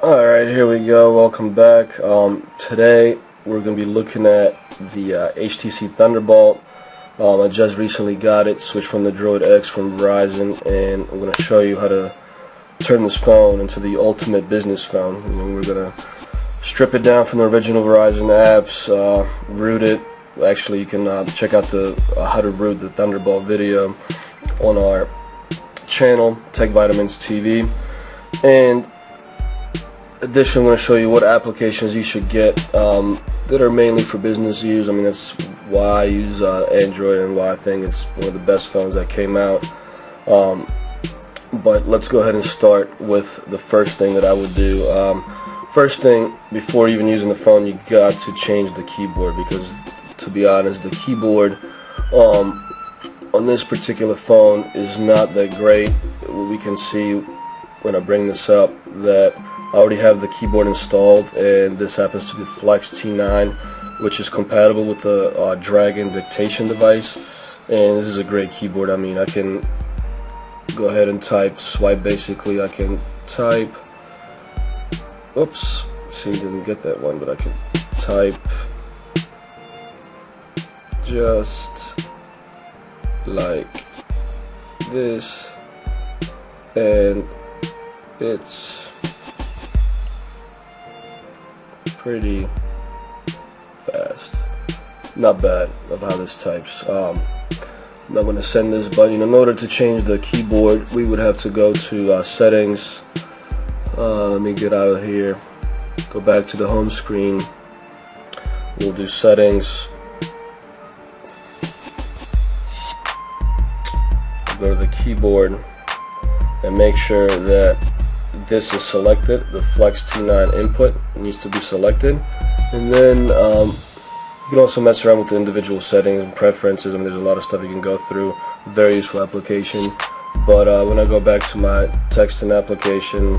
Alright, here we go. Welcome back. Um, today we're going to be looking at the uh, HTC Thunderbolt. Um, I just recently got it, switched from the Droid X from Verizon, and I'm going to show you how to turn this phone into the ultimate business phone. Know, we're going to strip it down from the original Verizon apps, uh, root it. Actually, you can uh, check out the uh, how to root the Thunderbolt video on our channel, Tech Vitamins TV. And addition, I'm going to show you what applications you should get um, that are mainly for business use. I mean, that's why I use uh, Android and why I think it's one of the best phones that came out. Um, but let's go ahead and start with the first thing that I would do. Um, first thing, before even using the phone, you got to change the keyboard because, to be honest, the keyboard um, on this particular phone is not that great. We can see when I bring this up that I already have the keyboard installed and this happens to be Flex T9 which is compatible with the uh, Dragon dictation device. And this is a great keyboard. I mean I can go ahead and type swipe basically. I can type oops see didn't get that one but I can type just like this. And it's pretty fast. Not bad of how this types. Um, I'm not going to send this button. In order to change the keyboard, we would have to go to uh, settings. Uh, let me get out of here. Go back to the home screen. We'll do settings. Go to the keyboard and make sure that this is selected, the Flex T9 input needs to be selected. And then um, you can also mess around with the individual settings and preferences. I mean, there's a lot of stuff you can go through. Very useful application. But uh, when I go back to my texting application,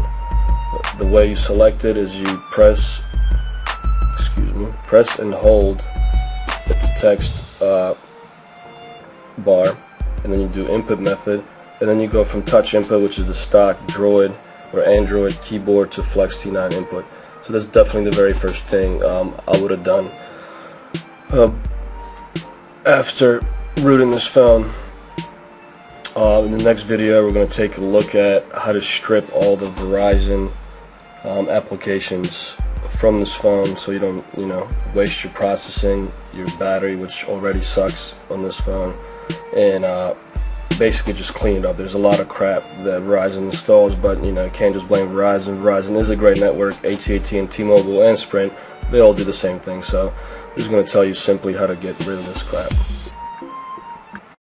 the way you select it is you press, excuse me, press and hold the text uh, bar, and then you do input method, and then you go from touch input, which is the stock Droid or Android keyboard to Flex T9 input. So that's definitely the very first thing um, I would have done. Uh, after rooting this phone, uh, in the next video we're going to take a look at how to strip all the Verizon um, applications from this phone so you don't you know waste your processing your battery which already sucks on this phone and uh, basically just cleaned up. There's a lot of crap that Verizon installs, but you know, can't just blame Verizon. Verizon is a great network. AT&T and T-Mobile and Sprint, they all do the same thing. So I'm just going to tell you simply how to get rid of this crap.